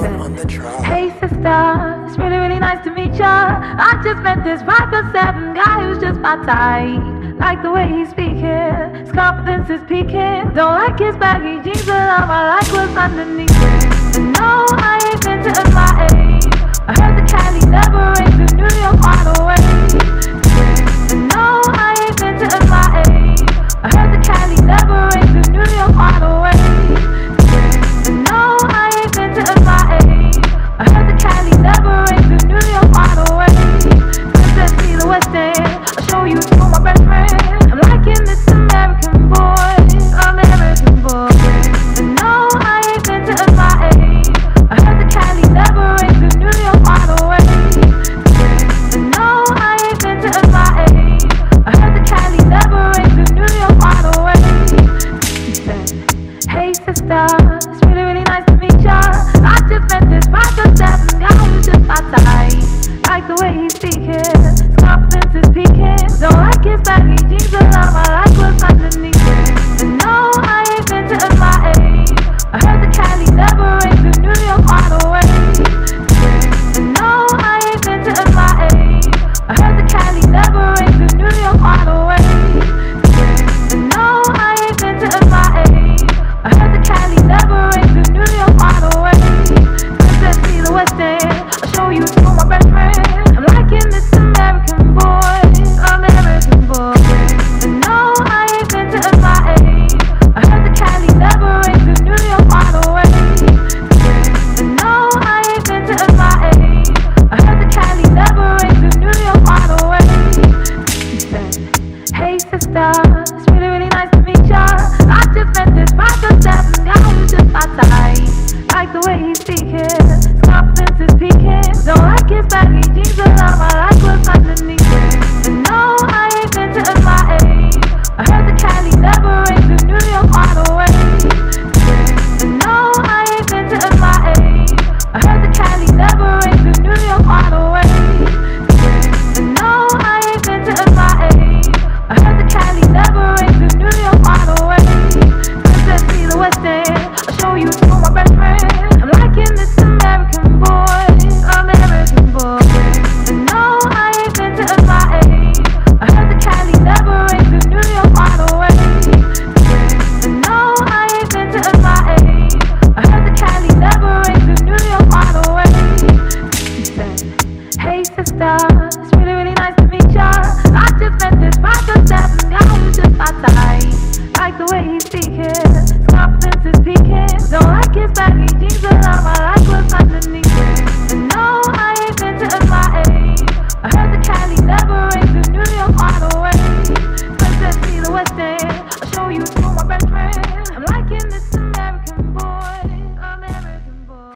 down on the trial. Hey sister, it's really, really nice to meet ya. I just met this five foot seven guy who's just my type. Like the way he's speaking, his confidence is peaking. Don't like his baggy jeans, but all My life was underneath. And no, I ain't been to my. I heard the Cali love. side. Like the way he's speaking. oh.